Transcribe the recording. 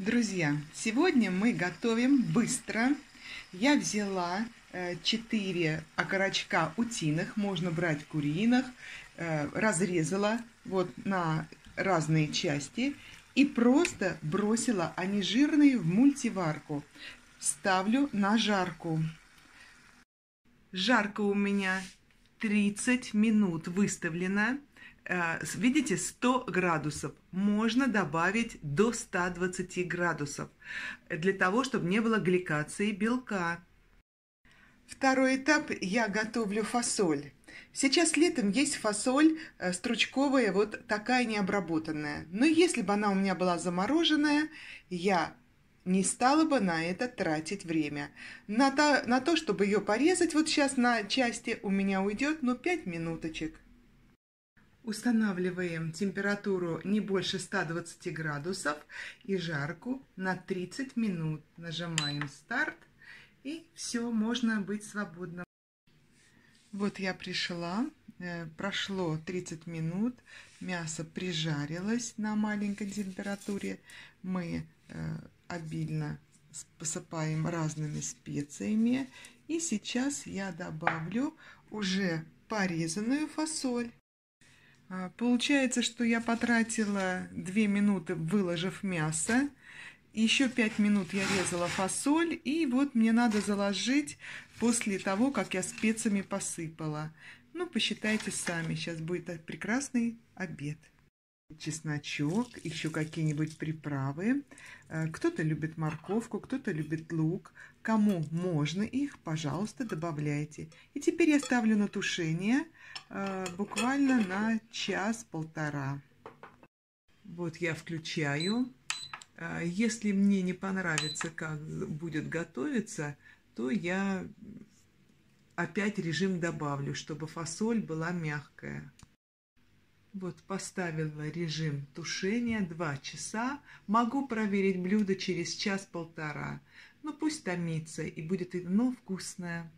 Друзья, сегодня мы готовим быстро. Я взяла 4 окорочка утиных, можно брать куриных, э, разрезала вот на разные части и просто бросила они жирные в мультиварку. Ставлю на жарку. Жарка у меня 30 минут выставлена. Э, видите, 100 градусов. Можно добавить до 120 градусов, для того, чтобы не было гликации белка. Второй этап – я готовлю фасоль. Сейчас летом есть фасоль э, стручковая, вот такая необработанная. Но если бы она у меня была замороженная, я не стала бы на это тратить время. На то, на то чтобы ее порезать вот сейчас на части, у меня уйдет, ну, 5 минуточек. Устанавливаем температуру не больше 120 градусов и жарку на 30 минут. Нажимаем старт и все, можно быть свободным. Вот я пришла, э, прошло 30 минут, мясо прижарилось на маленькой температуре. Мы э, обильно посыпаем разными специями. И сейчас я добавлю уже порезанную фасоль. А, получается, что я потратила 2 минуты, выложив мясо. Еще 5 минут я резала фасоль. И вот мне надо заложить после того, как я специями посыпала. Ну, посчитайте сами. Сейчас будет прекрасный обед. Чесночок, еще какие-нибудь приправы. А, кто-то любит морковку, кто-то любит лук. Кому можно их, пожалуйста, добавляйте. И теперь я ставлю на тушение – Э, буквально на час-полтора. Вот я включаю. Э, если мне не понравится, как будет готовиться, то я опять режим добавлю, чтобы фасоль была мягкая. Вот поставила режим тушения 2 часа. Могу проверить блюдо через час-полтора. Но пусть томится и будет вино вкусное.